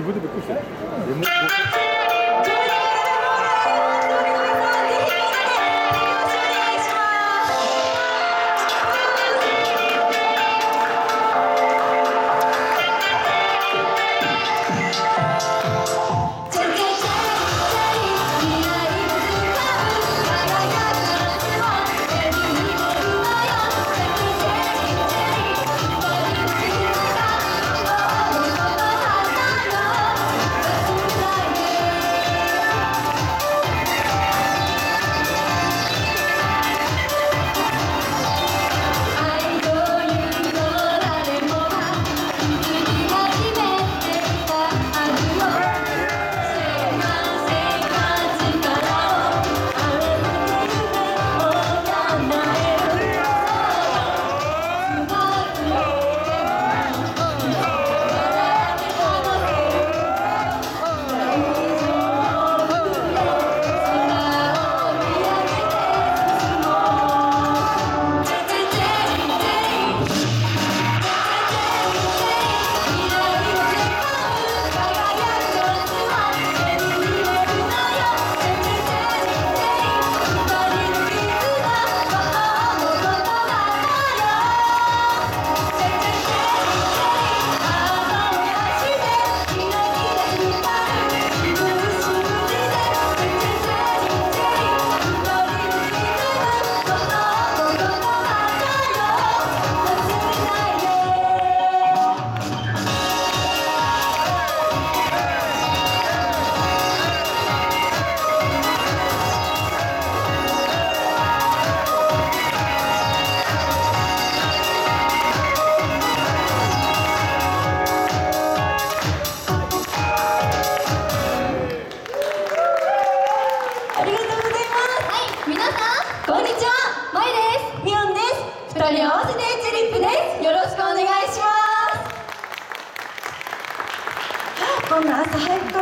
Люди бы кушали.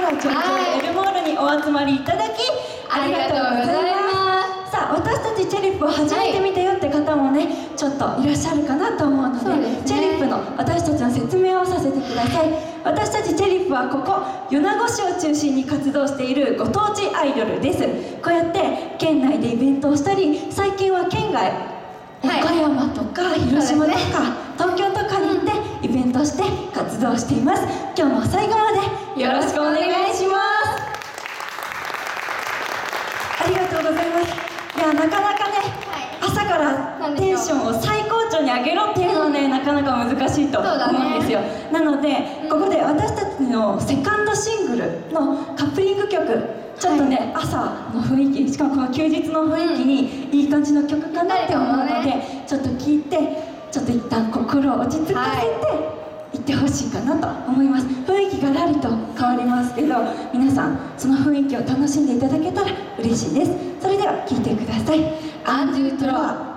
朝早くからちょっはいとエルモールにお集まりいただきありがとうございます。さあ私たちチェリップを初めて見たよって方もね、ちょっといらっしゃるかなと思うのでね。チェリップの私たちの説明をさせてください。私たちチェリップはここ米子市を中心に活動しているご当地アイドルです。こうやって県内でイベントをしたり最近は県外はい。岡山とか広島とか、東京とかイベントして活動しています。今日も最後までよろしくお願いします。ありがとうございます。いやなかなかね、はい。朝からテンションを最高潮に上げろっていうのはね、なかなか難しいと思そうんですよ、なので、ここで私たちのセカンドシングルのカップリング曲ちょっとね、朝の雰囲気しかもこの休日の雰囲気にいい感じの曲かなって思うので、ね。ちょっと聴いてちょっと一旦心を落ち着かせて、行ってほしいかなと思います。雰囲気がらりと変わりますけど皆さんその雰囲気を楽しんでいただけたら嬉しいです。それでは聴いてください。アンドゥトロワ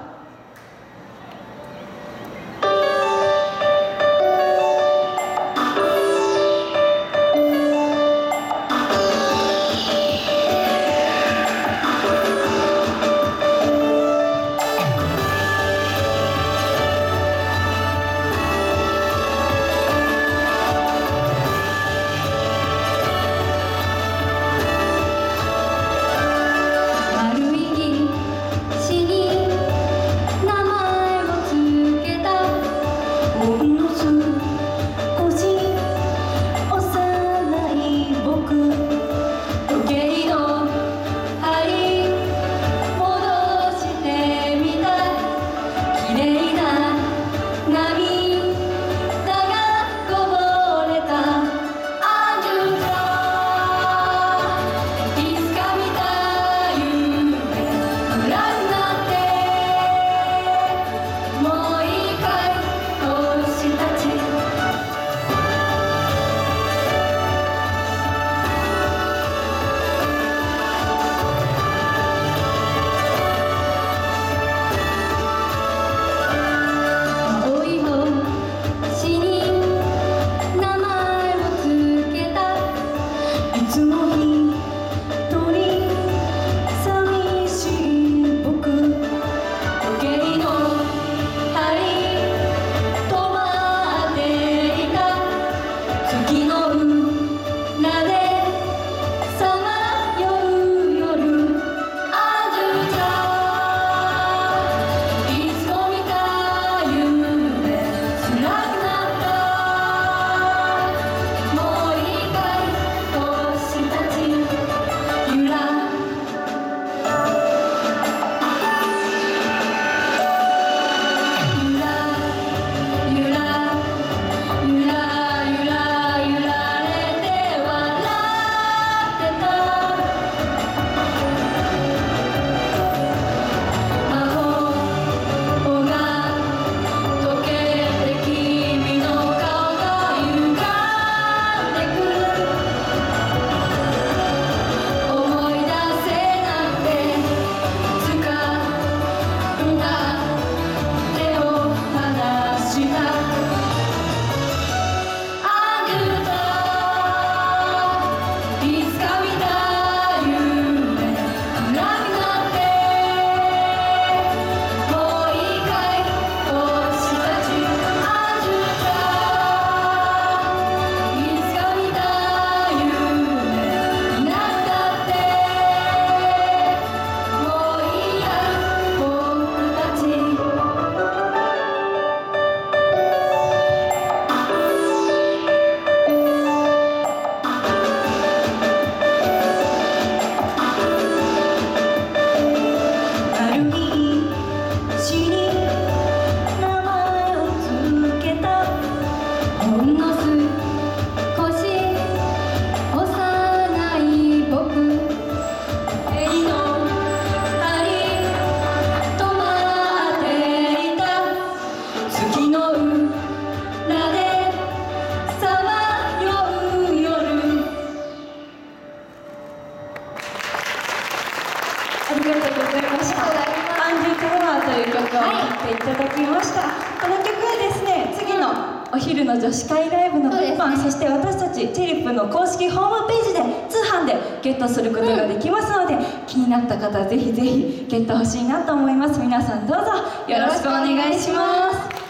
しチェリップの公式ホームページで通販でゲットすることができますので、気になった方はぜひぜひゲット欲しいなと思います。皆さんどうぞよろしくお願いします。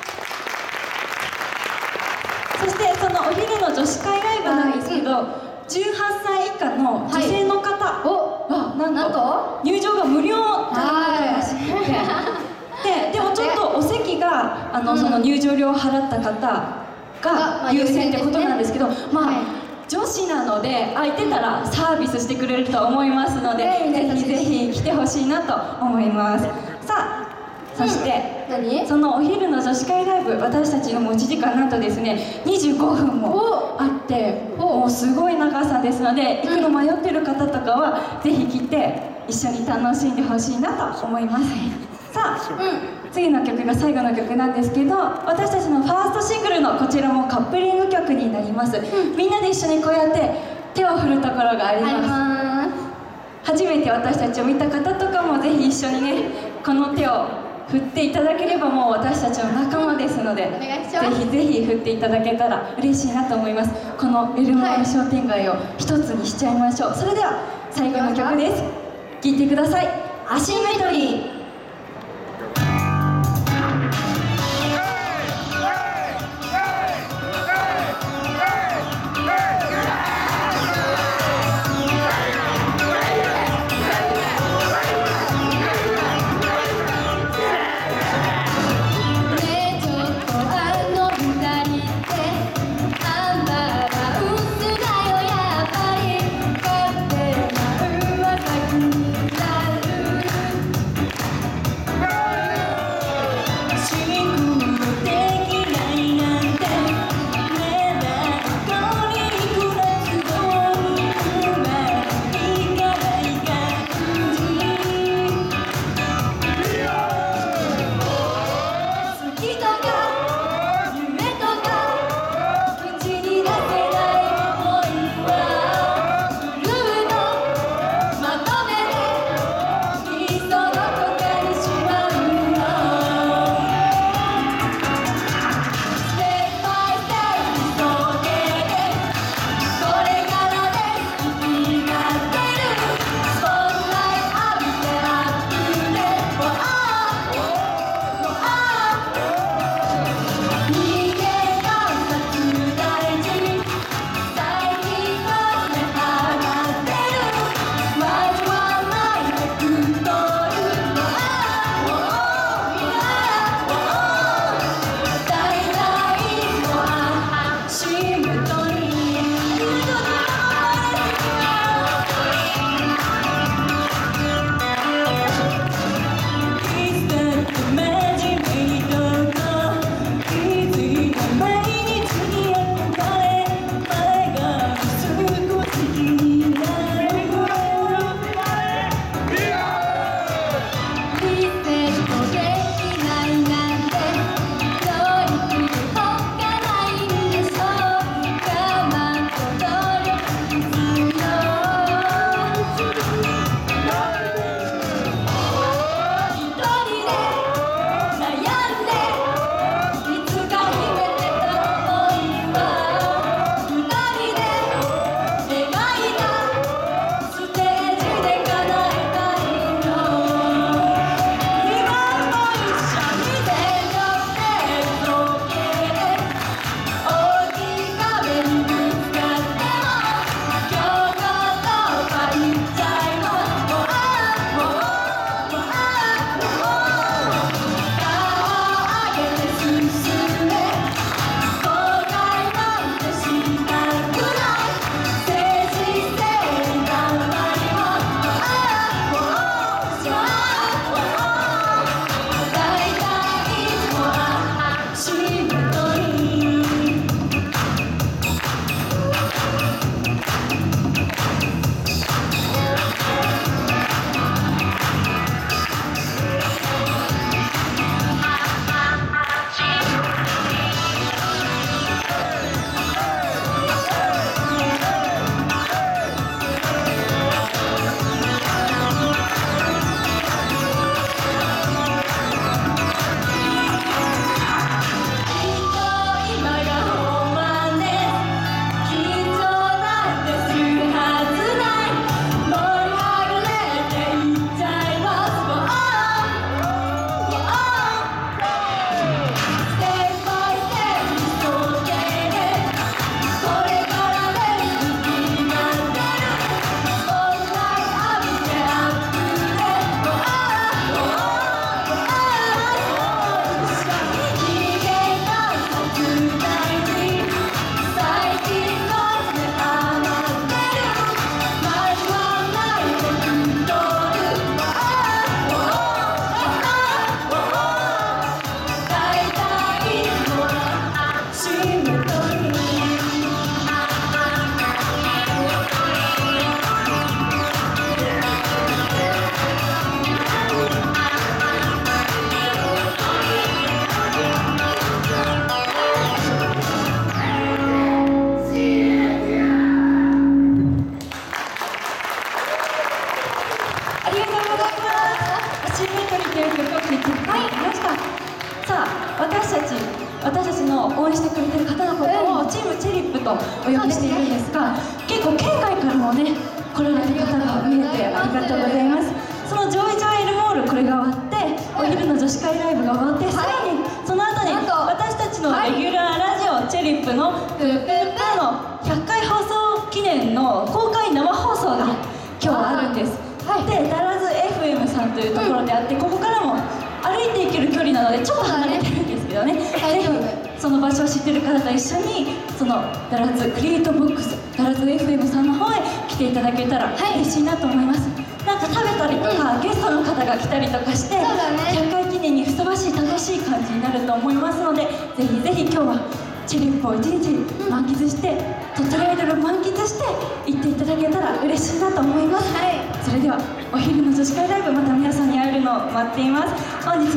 そしてそのお昼の女子会ライブなんですけど、18歳以下の女性の方。はなんなんと？と入場が無料ということはい。らしくてででもちょっとお席があの、うんその入場料を払った方が優先ってことなんですけど、まあ、はい。女子なので空いてたらサービスしてくれると思いますので、ねぜひぜひ来てほしいなと思います。さあそして、何？そのお昼の女子会ライブ私たちの持ち時間なんとですね25分もあってもうすごい長さですので行くの迷ってる方とかはぜひ来て一緒に楽しんでほしいなと思います。さあ、次の曲が最後の曲なんですけど私たちのファーストシングルちらもカップリング曲になります、みんなで一緒にこうやって手を振るところがあります。初めて私たちを見た方とかもぜひ一緒にねこの手を振っていただければもう私たちの仲間ですのでぜひぜひ振っていただけたら嬉しいなと思います。このエルモア商店街を一つにしちゃいましょう。それでは最後の曲です。聴いてください。アシンメトリー私たちの応援してくれてる方のことをチームチェリップとお呼びしているんですが結構県外からもね来られる方が見えてありがとうございます。そのジョイジョイエルモールこれが終わってお昼の女子会ライブが終わってさらにその後に私たちのレギュラーラジオチェリップの「プープープー」の100回放送記念の公開生放送が今日あるんです、はい。でダラズ FM さんというところであって、ここからも歩いて行ける距離なのでちょっと離れてるんですけどね、大丈夫。ぜひその場所を知ってる方と一緒にそのダラズクリエイトボックスダラズ FM さんの方へ来ていただけたらはい。嬉しいなと思います、なんか食べたりとか、ゲストの方が来たりとかしてね。100回記念にふさわしい楽しい感じになると思いますのでぜひぜひ今日はチェリップを一日満喫して鳥取アイドルを満喫して行っていただけたら嬉しいなと思います。はい。それではお昼の女子会ライブまた皆さんに会えるのを待っています。本日